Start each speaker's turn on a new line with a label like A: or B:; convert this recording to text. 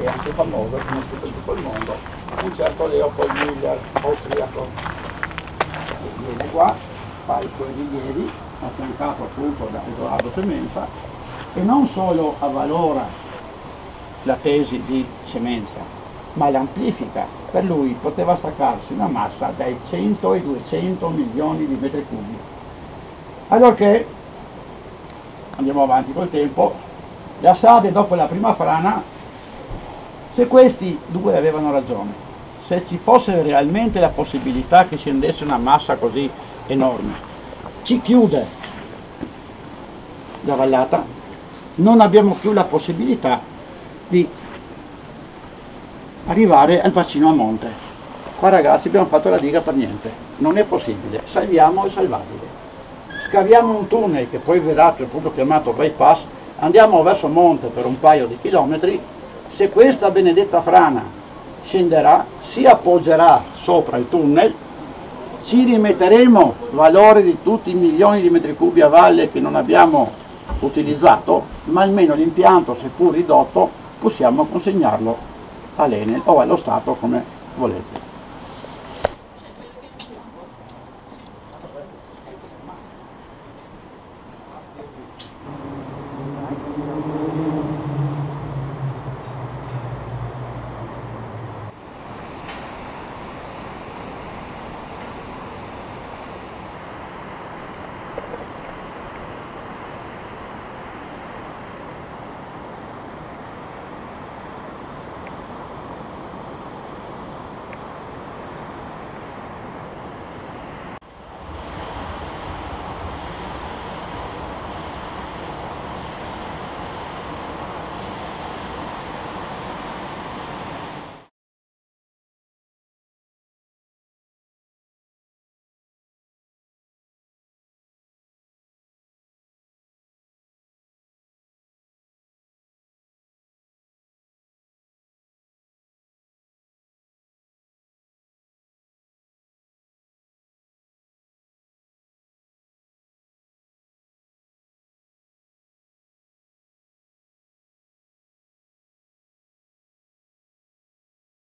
A: che è anche famoso, conosciuto in tutto il mondo, un certo Leopold Müller, austriaco. Viene qua, fa i suoi rilievi, affiancato appunto da Edoardo Semenza, e non solo avvalora la tesi di Semenza, ma l'amplifica. Per lui poteva staccarsi una massa dai 100 ai 200 milioni di metri cubi. Allorché, andiamo avanti col tempo, la Sade dopo la prima frana, se questi due avevano ragione, se ci fosse realmente la possibilità che scendesse una massa così enorme, ci chiude la vallata, non abbiamo più la possibilità di arrivare al bacino a monte. Qua ragazzi abbiamo fatto la diga per niente, non è possibile, salviamo il salvabile. Scaviamo un tunnel che poi verrà appunto chiamato bypass andiamo verso monte per un paio di chilometri, se questa benedetta frana scenderà, si appoggerà sopra il tunnel, ci rimetteremo valore di tutti i milioni di metri cubi a valle che non abbiamo utilizzato, ma almeno l'impianto, seppur ridotto, possiamo consegnarlo all'Enel o allo Stato come volete.